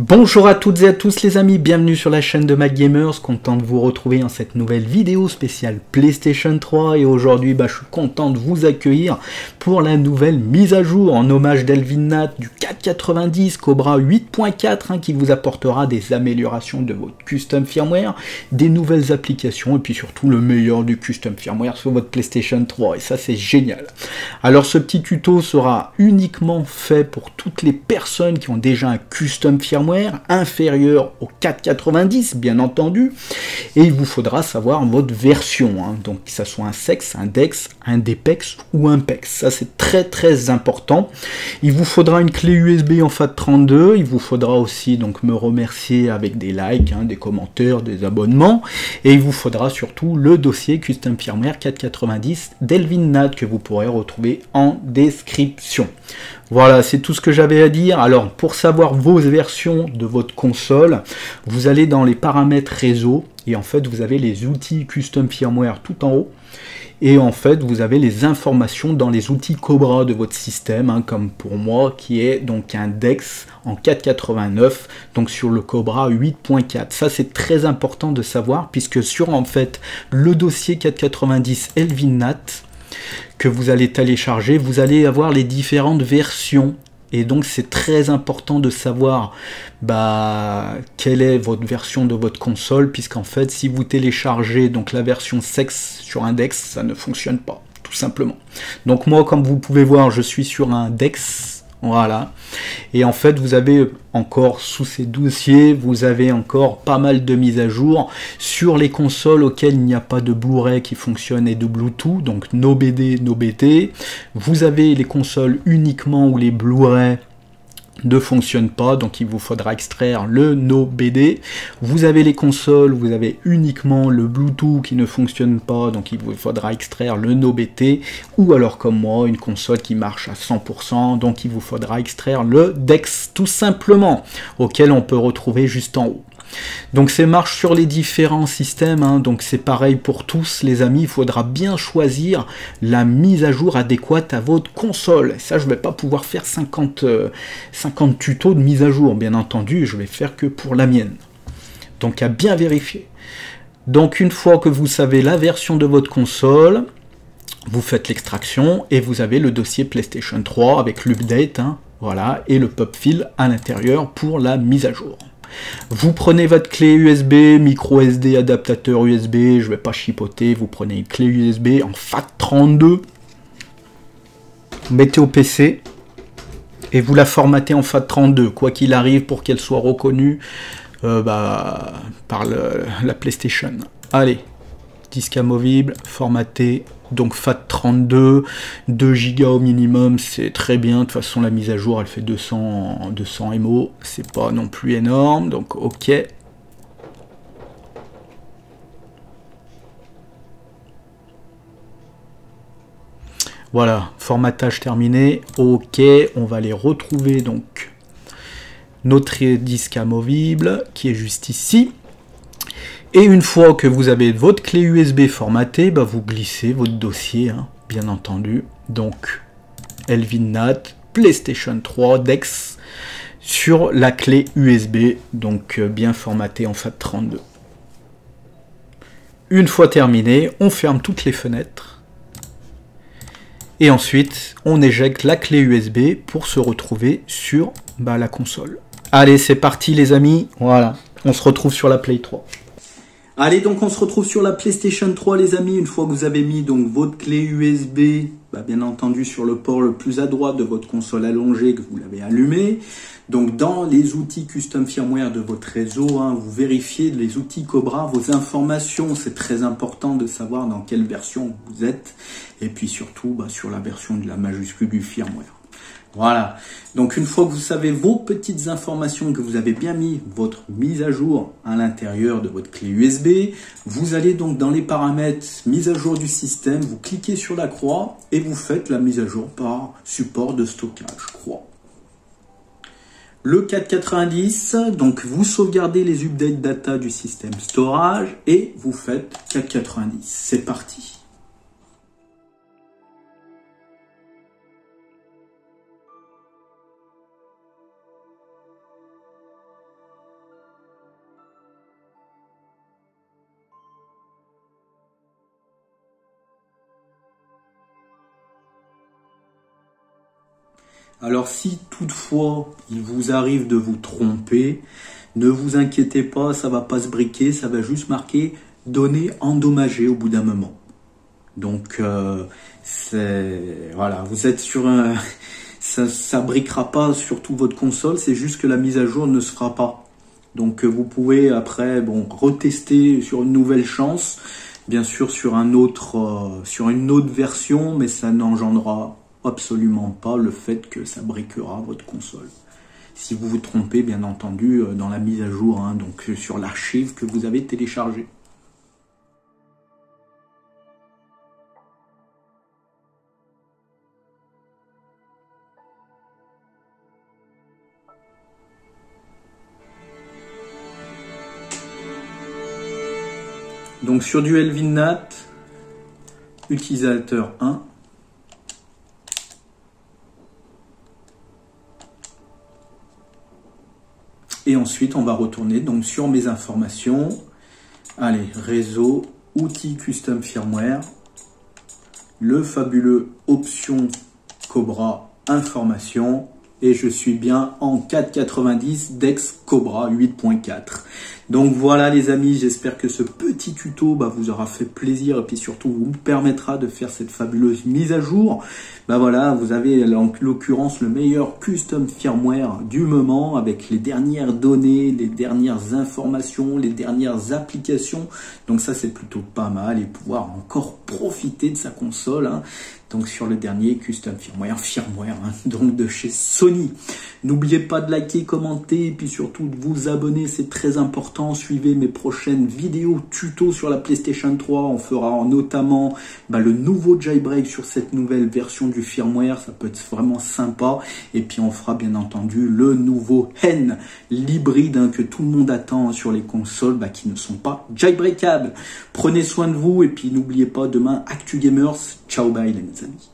Bonjour à toutes et à tous les amis, bienvenue sur la chaîne de MacGamers, content de vous retrouver dans cette nouvelle vidéo spéciale PlayStation 3 et aujourd'hui bah, je suis content de vous accueillir pour la nouvelle mise à jour en hommage d'Elvin Nat du 490 Cobra 8.4 hein, qui vous apportera des améliorations de votre custom firmware, des nouvelles applications et puis surtout le meilleur du custom firmware sur votre PlayStation 3 et ça c'est génial. Alors ce petit tuto sera uniquement fait pour toutes les personnes qui ont déjà un custom firmware inférieur au 490 bien entendu. Et il vous faudra savoir votre version hein. donc que ça soit un sexe, un dex, un depex ou un pex. Ça c'est très très important. Il vous faudra une clé USB en FAT32 il vous faudra aussi donc me remercier avec des likes, hein, des commentaires, des abonnements. Et il vous faudra surtout le dossier custom firmware 490 d'Elvin Nat que vous pourrez retrouver en description voilà, c'est tout ce que j'avais à dire. Alors, pour savoir vos versions de votre console, vous allez dans les paramètres réseau et en fait, vous avez les outils custom firmware tout en haut. Et en fait, vous avez les informations dans les outils Cobra de votre système, hein, comme pour moi, qui est donc un DEX en 489, donc sur le Cobra 8.4. Ça, c'est très important de savoir, puisque sur en fait le dossier 490 Elvinat, que vous allez télécharger, vous allez avoir les différentes versions. Et donc c'est très important de savoir bah, quelle est votre version de votre console, puisqu'en fait si vous téléchargez donc la version sexe sur un DEX, ça ne fonctionne pas, tout simplement. Donc moi comme vous pouvez voir, je suis sur un DEX voilà. Et en fait, vous avez encore sous ces dossiers, vous avez encore pas mal de mises à jour sur les consoles auxquelles il n'y a pas de Blu-ray qui fonctionne et de Bluetooth, donc no BD, no BT. Vous avez les consoles uniquement où les Blu-ray ne fonctionne pas, donc il vous faudra extraire le No BD. Vous avez les consoles, vous avez uniquement le Bluetooth qui ne fonctionne pas, donc il vous faudra extraire le No BT, ou alors comme moi, une console qui marche à 100%, donc il vous faudra extraire le DEX tout simplement, auquel on peut retrouver juste en haut. Donc c'est marche sur les différents systèmes, hein. donc c'est pareil pour tous les amis, il faudra bien choisir la mise à jour adéquate à votre console. ça je vais pas pouvoir faire 50, 50 euh, tutos de mise à jour, bien entendu, je vais faire que pour la mienne. Donc à bien vérifier. Donc une fois que vous savez la version de votre console, vous faites l'extraction et vous avez le dossier PlayStation 3 avec l'update, hein, voilà, et le pop file à l'intérieur pour la mise à jour. Vous prenez votre clé USB, micro SD, adaptateur USB, je vais pas chipoter, vous prenez une clé USB en FAT32, mettez au PC et vous la formatez en FAT32, quoi qu'il arrive pour qu'elle soit reconnue euh, bah, par la PlayStation. Allez, disque amovible, formaté, donc FAT32, 2 Go au minimum, c'est très bien. De toute façon, la mise à jour, elle fait 200, 200 MO, c'est pas non plus énorme, donc ok. Voilà, formatage terminé. Ok, on va les retrouver donc notre disque amovible qui est juste ici. Et une fois que vous avez votre clé USB formatée, bah, vous glissez votre dossier, hein, bien entendu. Donc, Elvin PlayStation 3, DEX, sur la clé USB, donc euh, bien formatée en FAT32. Une fois terminé, on ferme toutes les fenêtres. Et ensuite, on éjecte la clé USB pour se retrouver sur bah, la console. Allez, c'est parti les amis. Voilà, on se retrouve sur la Play 3. Allez, donc on se retrouve sur la PlayStation 3, les amis. Une fois que vous avez mis donc votre clé USB, bah, bien entendu sur le port le plus à droite de votre console allongée, que vous l'avez allumé. Donc dans les outils custom firmware de votre réseau, hein, vous vérifiez les outils Cobra, vos informations. C'est très important de savoir dans quelle version vous êtes. Et puis surtout bah, sur la version de la majuscule du firmware. Voilà. Donc une fois que vous savez vos petites informations, que vous avez bien mis votre mise à jour à l'intérieur de votre clé USB, vous allez donc dans les paramètres mise à jour du système, vous cliquez sur la croix et vous faites la mise à jour par support de stockage croix. Le 490, donc vous sauvegardez les updates data du système storage et vous faites 490. C'est parti. Alors si toutefois il vous arrive de vous tromper, ne vous inquiétez pas, ça va pas se briquer, ça va juste marquer données endommagées au bout d'un moment. Donc euh, c'est voilà, vous êtes sur un ça, ça briquera pas sur toute votre console, c'est juste que la mise à jour ne se fera pas. Donc vous pouvez après bon retester sur une nouvelle chance, bien sûr sur un autre euh, sur une autre version, mais ça n'engendrera absolument pas le fait que ça briquera votre console. Si vous vous trompez, bien entendu, euh, dans la mise à jour, hein, donc euh, sur l'archive que vous avez téléchargée. Donc sur du Elvinat, utilisateur 1, Et ensuite, on va retourner donc sur mes informations. Allez, réseau, outils custom firmware, le fabuleux option Cobra information et je suis bien en 490 Dex Cobra 8.4. Donc voilà les amis, j'espère que ce petit tuto bah, vous aura fait plaisir et puis surtout vous permettra de faire cette fabuleuse mise à jour. Bah voilà, vous avez en l'occurrence le meilleur custom firmware du moment avec les dernières données, les dernières informations, les dernières applications. Donc ça c'est plutôt pas mal et pouvoir encore profiter de sa console. Hein. Donc sur le dernier custom firmware, firmware hein, donc de chez Sony. N'oubliez pas de liker, commenter et puis surtout de vous abonner, c'est très important Suivez mes prochaines vidéos tuto sur la PlayStation 3. On fera notamment bah, le nouveau jailbreak sur cette nouvelle version du firmware. Ça peut être vraiment sympa. Et puis on fera bien entendu le nouveau HEN, l'hybride hein, que tout le monde attend sur les consoles bah, qui ne sont pas jailbreakables. Prenez soin de vous et puis n'oubliez pas demain Actu Gamers. Ciao bye les amis.